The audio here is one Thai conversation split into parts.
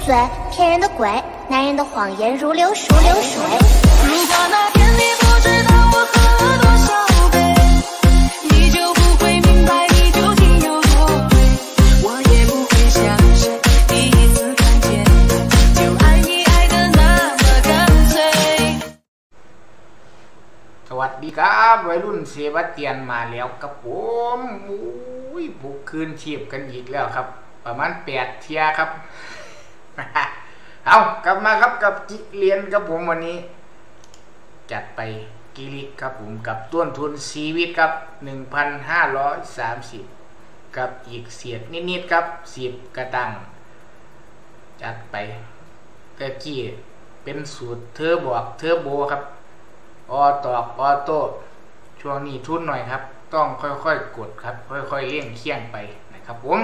嘴，骗人的鬼，男人的谎言如流水。如流水。如果那天你不知道我喝了多少杯，你就不会明白你究竟有多贵。我也不会像谁第一次看见就爱你爱的那么干脆。 สวัสดีครับวัยรุ่นเซบาสเตียนมาแล้วครับผมอุ้ยบุกคืนชีพกันอีกแล้วครับ ประมาณแปดเทียครับ เอากลับมาครับกับกิเรียนครับผมวันนี้ จัดไปกิริกครับผมกับต้นทุนชีวิตครับ1,530กับอีกเสียดนิดๆครับ10กระตัง จัดไปตะกี้เป็นสูตรเทอร์บอกเทอร์โบครับออตอกออโต้ช่วงนี้ทุนหน่อยครับ ต้องค่อยๆกดครับ ค่อยๆเลี่ยงเคี่ยงไปนะครับผม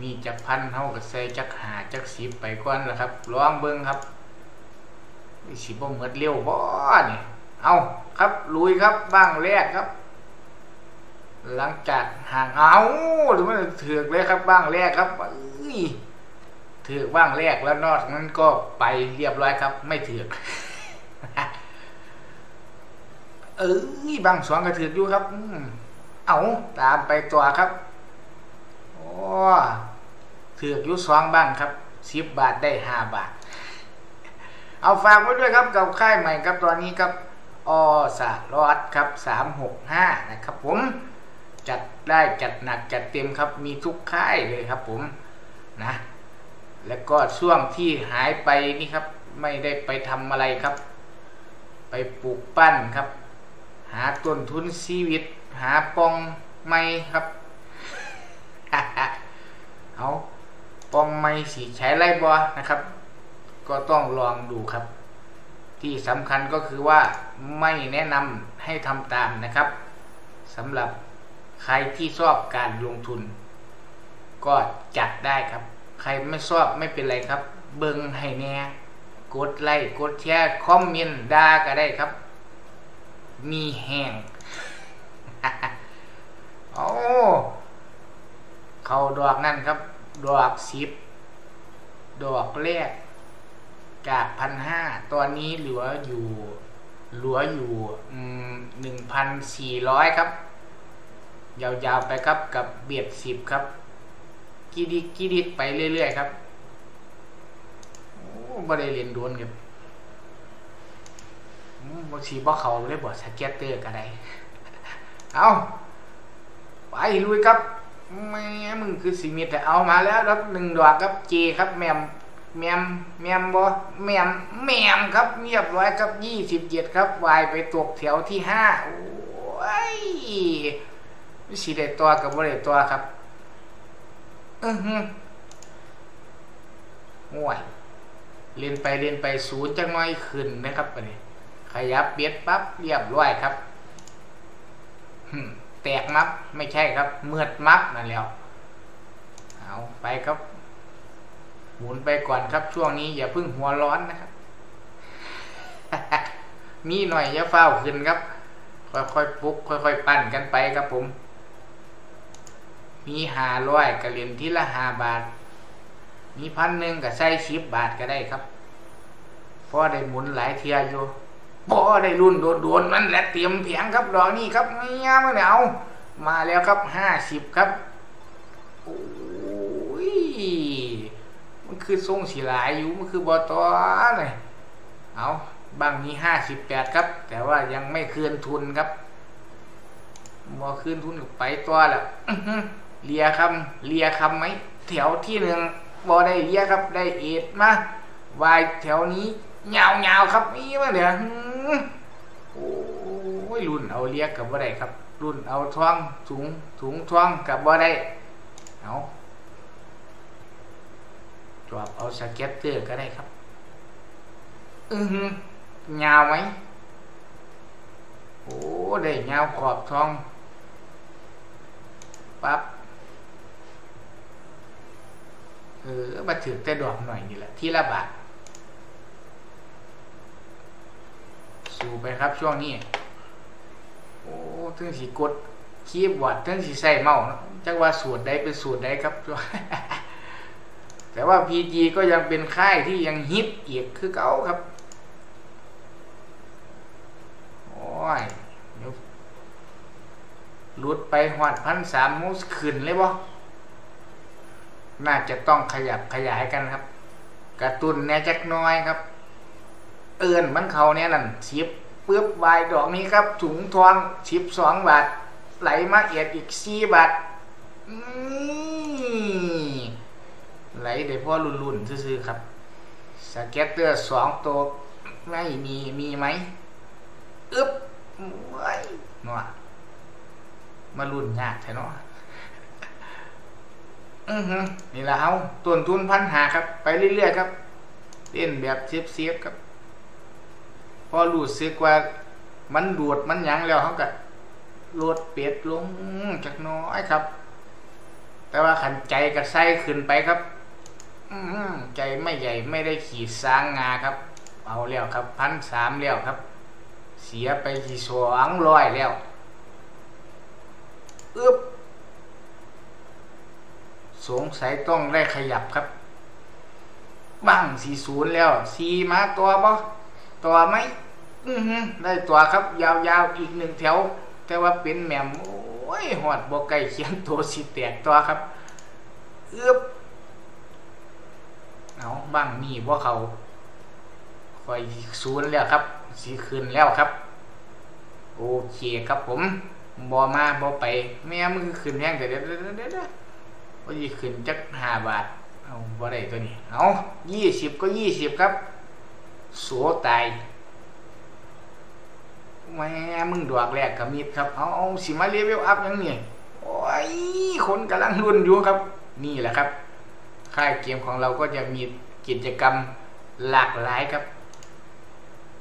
มีจักพันเท่ากับใส่จักหาจักสิบไปก่อนละครับลองเบิ้งครับสิบ่เหมือนเร็วบ่นี่เอาครับลุยครับบ้างแรกครับ หลังจากห่างเอาหรือว่าถือกเลยครับบ้างแรกครับเอ้ยถือกบ้างแรกแล้วนอกนั้นก็ไปเรียบร้อยครับ ไม่ถือกเออบางสองก็ถือกอยู่ครับ เอาตามไปตัวครับ ถือกอยู่สองบ้างครับสิบบาทได้ห้าบาท เอาฝากไว้ด้วยครับกับค่ายใหม่ครับตอนนี้ครับอสารอดครับสามหกห้านะครับผมจัดได้จัดหนักจัดเต็มครับมีทุกค่ายเลยครับผมนะ แล้วก็ช่วงที่หายไปนี่ครับ ไม่ได้ไปทำอะไรครับ ไปปลูกปั้นครับ หาต้นทุนชีวิต หาปองไม่ครับ เอา ปองไม่สีใช้ไรบอนะครับ ก็ต้องลองดูครับ ที่สำคัญก็คือว่าไม่แนะนำให้ทำตามนะครับสำหรับใครที่ชอบการลงทุน ก็จัดได้ครับ ใครไม่ชอบไม่เป็นไรครับ เบิ่งให้แน่กดไลค์กดแชร์คอมเมนต์ด่าก็ได้ครับ มีแห้งโอ้เขาดอกนั่นครับ ดอกสิบดอกแรก จากพันห้าตอนนี้เหลืออยู่เหลืออยู่หนึ่งพันสี่ร้อยครับ ยาวๆไปครับกับเบียดสิบครับกีดิกกีดิไปเรื่อยๆครับโอ้บ่ได้เรียนโดนครับอืมบางทีบ่เขาเลยบ่สเก็ตเตอร์ก็ได้ เอาไปลุยครับ แม่มึงคือสีมิตรแต่เอามาแล้วรับหนึ่งดอกครับเจครับแมมแมมแมมบ่แมมแมมครับเรียบร้อยครับยี่สิบเจ็ดครับวายไปตกแถวที่ห้าโอ้ยสีได้ตัวกับบ่ได้ตัวครับอือฮึห่วยเรียนไปเรียนไปศูนย์จังน้อยขึ้นนะครับอันนี้ขยับเบียดปั๊บเรียบร้อยครับหึ แตกมับไม่ใช่ครับ เมือดมับนั่นแล้วเอาไปครับหมุนไปก่อนครับ ช่วงนี้อย่าพิ่งหัวร้อนนะครับ มีหน่อยอย่าเฝ้าขึ้นครับ ค่อยๆปลุกค่อย ๆ ปั้นกันไปครับผม มีหาร้อยก็เหรียญที่ละหาบาท มีพันหนึ่งก็ใส่สิบบาทก็ได้ครับพอได้หมุนหลายเทียอยู่ พอได้รุ่นโดนๆนั่นแหละเตรียมเพียงครับดอกนี้ครับไม่ยมาเอามาแล้วครับห้าสิบครับโอ้ยมันคือทรงสีหลายอยู่มันคือบอตอเลยเอาบางนี้ห้าสิบแปดครับ แต่ว่ายังไม่คืนทุนครับบอคืนทุนก็ไปตัวแล้วเลียคำเลียคำไหมแถวที่หนึ่งบอได้เลียครับได้เอ็ดมาวายแถวนี้เงาเงาครับนี่มาเดี๋ยว โอ้ยรุ่นเอาเลียกับบ่ได้ครับ รุ่นเอาท้องถุงถุงท้องกับบ่ได้เอาจอบเอาสเก็ตเตอร์ก็ได้ครับ อือหือเงาไหมโอ้ได้เงาขอบท้องปั๊บเออมาถือแต่ดอกหน่อยนี่แหละที่ละบาท สู่ไปครับ ช่วงนี้ โอ้ถึงสีกดคีบอร์ดถึงสีใส่เมาเนาะจักว่าสูตรใดเป็นสูตรใดครับ แต่ว่า PG ก็ยังเป็นค่ายที่ยังฮิตอีกคือเก่าครับโอ้ยยวหลุดไปหอดพันสามมูสขึ้นเลยบ่น่าจะต้องขยับขยายกันครับ กระตุนแน่จักน้อยครับ เอินมันเขาเนี่ยนั่นชิบปื๊บใบดอกนี้ครับ ถุงทองชิบสองบาท ไหลมาเอียดอีกสี่บาทไหลได้พ่อรุ่นๆซื่อๆครับสเก็ตเตอร์สองตัวไม่มีมีไหมอึ๊บไว้หนัวมารุ่นยากใช่เนาะอือฮึนี่ละเอาต้นทุนพันหาครับ ไปเรื่อยๆครับ เล่นแบบเซฟๆครับ อรู้สึกว่ามันดูดมันยังแล้วเขาก็ลดเป็ดลงจักน้อยครับ แต่ว่าขันใจก็ไส้ขึ้นไปครับอืใจไม่ใหญ่ไม่ได้ขีดสร้างงาครับ เอาแล้วครับพันสามแล้วครับ เสียไปที่สองร้อยแล้วอึบสงสัยต้องได้ขยับครับบังสี่ศูนย์แล้วสี่มาตัวบ่ตัวไหม อือหือได้ตัวครับ ยาวๆอีกหนึ่งแถว แต่ว่าเป็นแหม่มโอ้ยหอดบกไก่เขียนตัวสิแตกตัวครับเอึบเอาบังนี่ว่าเขาคอยศูนย์แล้วครับ สีคืนแล้วครับ โอเคครับผมบอมาบอไปแม่มึงขึ้นแพงแต่เดี๋ยวเดี๋ยวเดี๋ยวเดี๋ยวว่าจะขึ้นจักห้าบาทเอาบ่ได้ตัวนี้เอายี่สิบก็ยี่สิบครับ สัวตาย แม่มึงดอกแรกกับมิดครับเอาเอาสิมาเลเวลอัพยังเนี่ยโอ้ยคนกำลังรุนอยู่ครับ นี่แหละครับ ค่ายเกมของเราก็จะมีกิจกรรมหลากหลายครับ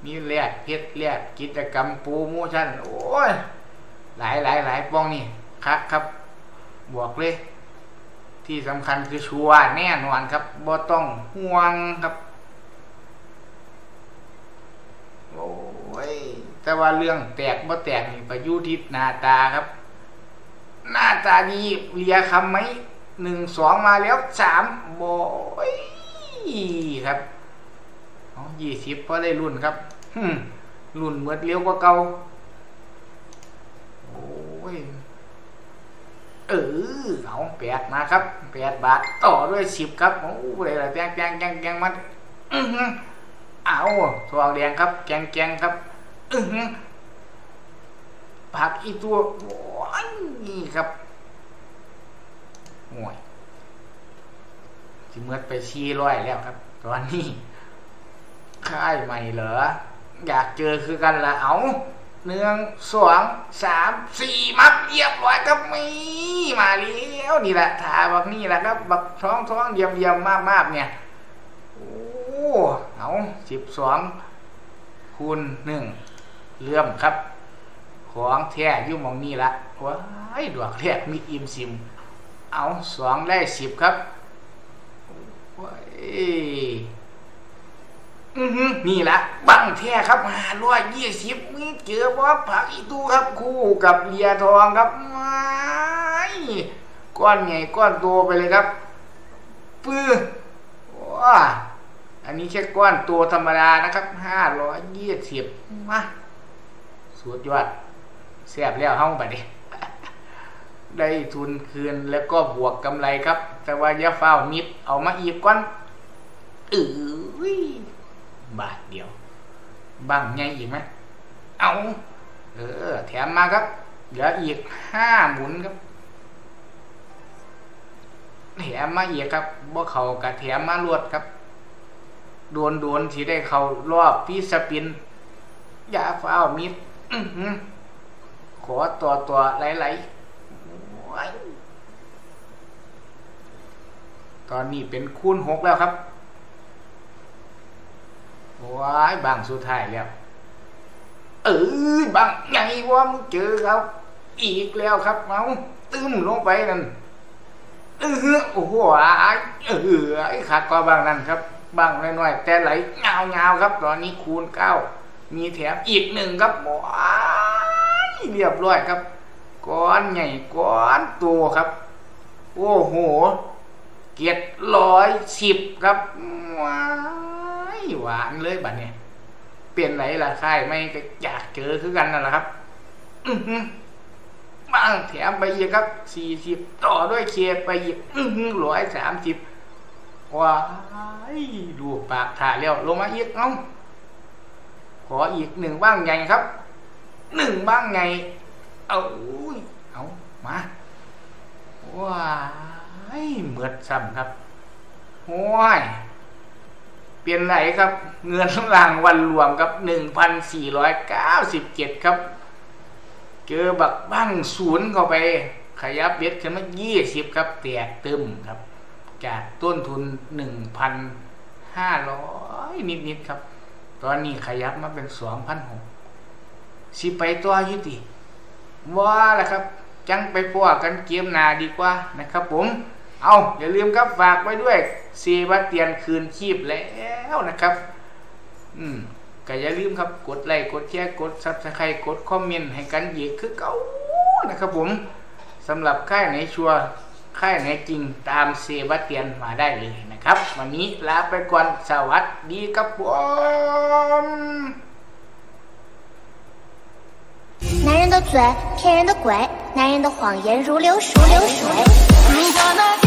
มีแลกเพชรแลกกิจกรรมโปรโมชั่นโอ้ยหลายหลายหลายป้องนี่ครับครับบวกเลย ที่สำคัญคือชัวแน่นอนครับบ่ต้องห่วงครับ โอ้ย แต่ว่าเรื่องแตกบ่แตกนี่ประยุทธ์หน้าตาครับ หน้าตาดีเลียคำไหมหนึ่งสองมาแล้วสามโบยครับยี่สิบพอได้รุ่นครับหึรุ่นเหมือนเลี้ยวกว่าเก่าโอ้ยเออเอาแปดมาครับแปดบาทต่อด้วยสิบครับโอ้อะไรล่ะแกงแกงแกงแกงมันอือหือเอาทองแดงครับแกงแกงครับ ผักอีตัวโอ้ยนี่ครับห่วยจิเมื่อไปชี้ร้อยแล้วครับ ตอนนี้ค่ายใหม่เหรอ อยากเจอคือกันละเอาหนึ่งสองสามสี่มัดเรียบร้อยครับมีมาแล้วนี่แหละทาบักนี่แหละครับบักท้องท้องเยี่ยมเยี่ยมมากมากเนี่ยโอ้เอาสิบสองคูณหนึ่ง เลื่อมครับ ของแท้ยุ่มองนี่ละว้ายดวกแรกมีอิมซิม เอาสองได้สิบครับว้ายอือหือนี่แหละบังแท้ครับห้าร้อยยี่สิบมีเจอว่าผักอีตูครับคู่กับเลียทองครับไม่ก้อนใหญ่ก้อนโตไปเลยครับปื้อว้าอันนี้แค่ก้อนตัวธรรมดานะครับห้าร้อยยี่สิบมา สุดยอดเสียบแล้วห้องไปดิได้ทุนคืนแล้วก็บวกกำไรครับ แต่ว่าย่าเฝ้ามิดเอามาอีกก้อนเออบาทเดียวบ้างไงอีกไหมเอาเออ แถมมาครับ เหลืออีกห้าหมุนครับ แถมมาอีกครับบ่เขากับแถมมาลวดครับ โดนโดนที่ได้เขารอบพี่สปิน อย่าเฝ้ามิด ขอตัวตัวไหลๆว้ายตอนนี้เป็นคูณหกแล้วครับว้ายบางสุดท้ายแล้ว เออบางไงวะมึงเจอครับอีกแล้วครับเอาตึมลงไปนั่นเออโอ้โหอ้ายเออไอ้ขาดก็บางนั่นครับ บางน้อยๆแต่ไหลเงาเงาๆครับ ตอนนี้คูณเก้า มีแถมอีกหนึ่งครับว้ายเรียบร้อยครับ ก้อนใหญ่ก้อนโตครับ โอ้โหเกียรร้อยสิบครับว้ายหวานเลยบัดเนี่ยเปลี่ยนไหนล่ะค่ายไม่อยากเจอคือกันนั่นแหละครับอือหือบ้างแถมไปอีกครับสี่สิบต่อด้วยเคไปอีกอือหือร้อยสามสิบว้ายดูปากถ่าแล้วลงมาอีกเอ้า ขออีกหนึ่งบ้างไงครับหนึ่งบ้างไง เอาอุ้ยเอามาว้ายเหมือดซ้ำครับโอ้ยเปลี่ยนไหนครับ เงินรางวัลรวมครับหนึ่งพันสี่ร้อยเก้าสิบเจ็ดครับ เจอบักบ้างศูนย์เข้าไปขยับเบ็ดขึ้นมายี่สิบครับแตกตึมครับ จากต้นทุนหนึ่งพันห้าร้อยนิดๆครับ ตอนนี้ขยับมาเป็นสองพันหกสิไปตัวยุติว่าแหละครับ จังไปพวกกันเกมหนาดีกว่านะครับผม เอาอย่าลืมครับฝากไว้ด้วยเซบาเตียนคืนชีพแล้วนะครับ อืมก็อย่าลืมครับกดไลค์กดแชร์กด subscribe กดคอมเมนต์ให้กันเยอีกคือเก่านะครับผมสำหรับค่ายไหนชัวร์ ค่ายไหนจริงตามเซบาสเตียนมาได้เลยนะครับ วันนี้ลาไปก่อนสวัสดีครับผม 男人的嘴骗人的鬼，男人的谎言如流水。流水。如果那天。